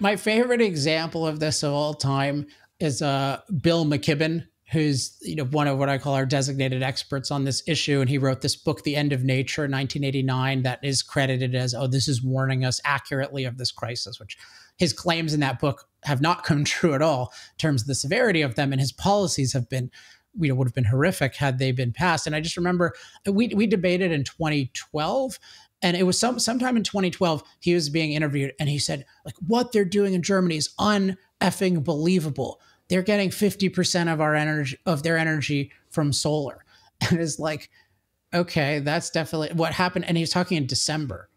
My favorite example of this of all time is uh, Bill McKibben, who's you know one of what I call our designated experts on this issue, and he wrote this book, The End of Nature, in 1989, that is credited as oh, this is warning us accurately of this crisis, which his claims in that book have not come true at all in terms of the severity of them, and his policies have been you know would have been horrific had they been passed. And I just remember we we debated in 2012 and it was some sometime in 2012 he was being interviewed and he said like what they're doing in Germany is uneffing believable. They're getting 50% of our energy of their energy from solar. And it's like okay, that's definitely what happened and he was talking in December.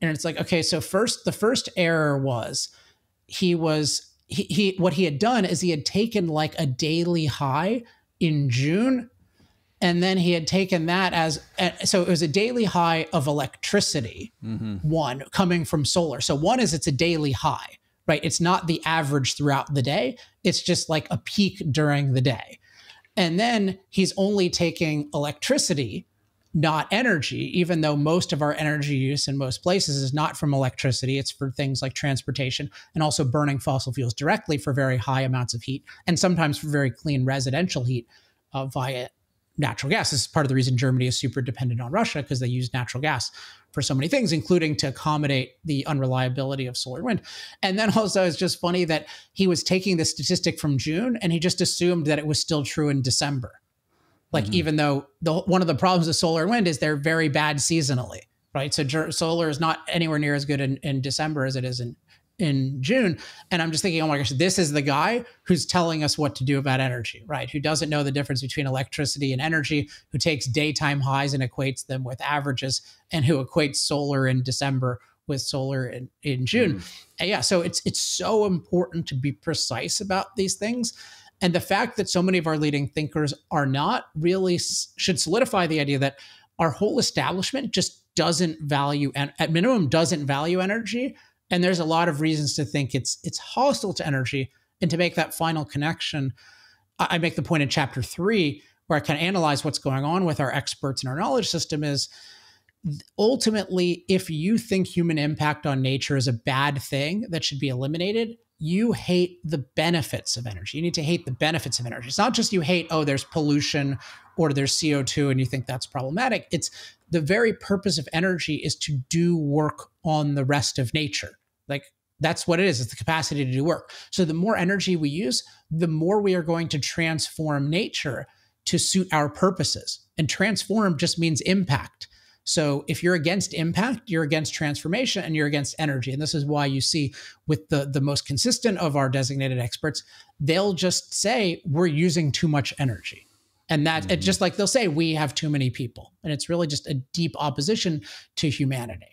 And it's like okay, so first the first error was he was he, he what he had done is he had taken like a daily high in June and then he had taken that as so it was a daily high of electricity mm-hmm. one coming from solar. So one is it's a daily high right? It's not the average throughout the day. It's just like a peak during the day. And then he's only taking electricity not energy even though most of our energy use in most places is not from electricity. It's for things like transportation and also burning fossil fuels directly for very high amounts of heat and sometimes for very clean residential heat uh, via natural gas. This is part of the reason Germany is super dependent on Russia because they use natural gas for so many things, including to accommodate the unreliability of solar wind. And then also, it's just funny that he was taking the statistic from June and he just assumed that it was still true in December. Like, mm-hmm. even though the, one of the problems with solar and wind is they're very bad seasonally, right? So, solar is not anywhere near as good in, in December as it is in in June. And I'm just thinking, oh my gosh, this is the guy who's telling us what to do about energy, right? Who doesn't know the difference between electricity and energy, who takes daytime highs and equates them with averages, and who equates solar in December with solar in, in June. Mm. yeah, so it's it's so important to be precise about these things. And the fact that so many of our leading thinkers are not really should solidify the idea that our whole establishment just doesn't value and at minimum doesn't value energy and there's a lot of reasons to think it's it's hostile to energy and to make that final connection i make the point in chapter three where i kind of analyze what's going on with our experts and our knowledge system is ultimately if you think human impact on nature is a bad thing that should be eliminated you hate the benefits of energy. You need to hate the benefits of energy. It's not just you hate, oh, there's pollution or there's CO2 and you think that's problematic. It's the very purpose of energy is to do work on the rest of nature. Like that's what it is. It's the capacity to do work. So the more energy we use, the more we are going to transform nature to suit our purposes. And transform just means impact. So if you're against impact, you're against transformation and you're against energy. And this is why you see with the, the most consistent of our designated experts, they'll just say, we're using too much energy. And that mm-hmm. it just like they'll say, we have too many people. And it's really just a deep opposition to humanity.